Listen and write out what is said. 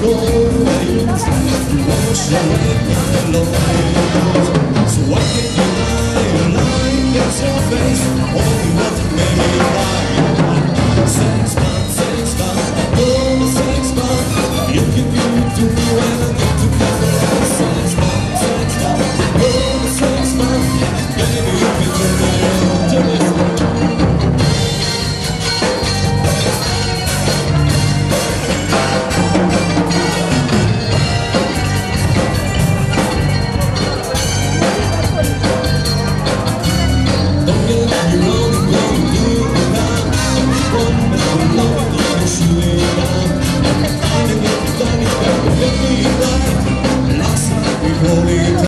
落花我意流的落花